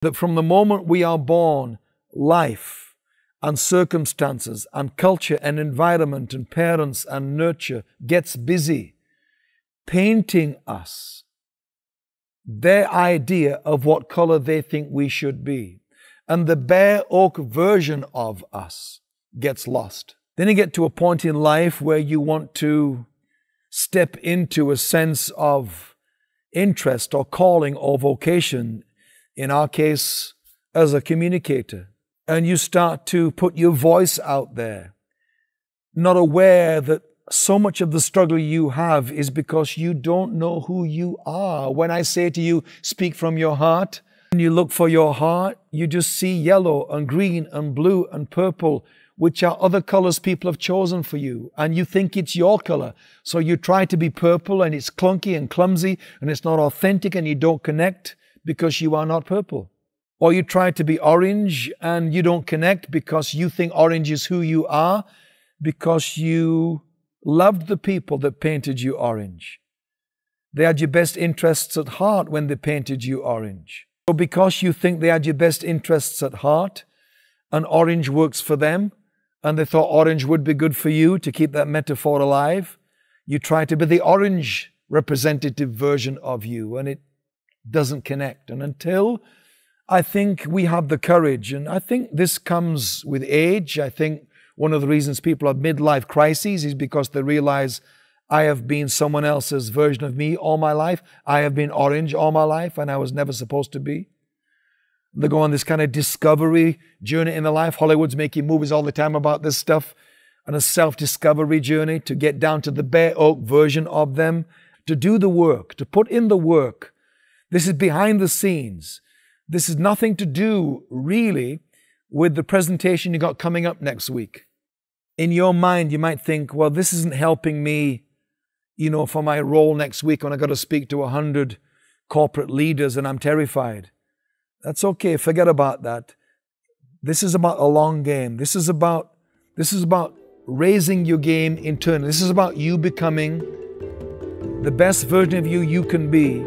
That from the moment we are born, life and circumstances and culture and environment and parents and nurture gets busy painting us their idea of what color they think we should be. And the bare oak version of us gets lost. Then you get to a point in life where you want to step into a sense of interest or calling or vocation, in our case, as a communicator. And you start to put your voice out there, not aware that so much of the struggle you have is because you don't know who you are. When I say to you, speak from your heart, and you look for your heart, you just see yellow and green and blue and purple, which are other colors people have chosen for you. And you think it's your color. So you try to be purple and it's clunky and clumsy and it's not authentic and you don't connect because you are not purple. Or you try to be orange and you don't connect because you think orange is who you are because you loved the people that painted you orange. They had your best interests at heart when they painted you orange. So because you think they had your best interests at heart, and orange works for them, and they thought orange would be good for you to keep that metaphor alive, you try to be the orange representative version of you, and it doesn't connect. And until I think we have the courage, and I think this comes with age, I think one of the reasons people have midlife crises is because they realize I have been someone else's version of me all my life. I have been orange all my life, and I was never supposed to be. They go on this kind of discovery journey in their life. Hollywood's making movies all the time about this stuff and a self discovery journey to get down to the bare oak version of them, to do the work, to put in the work. This is behind the scenes. This is nothing to do really with the presentation you got coming up next week in your mind, you might think, well, this isn't helping me, you know, for my role next week when I got to speak to a hundred corporate leaders and I'm terrified. That's okay. Forget about that. This is about a long game. This is about this is about raising your game internally. This is about you becoming the best version of you you can be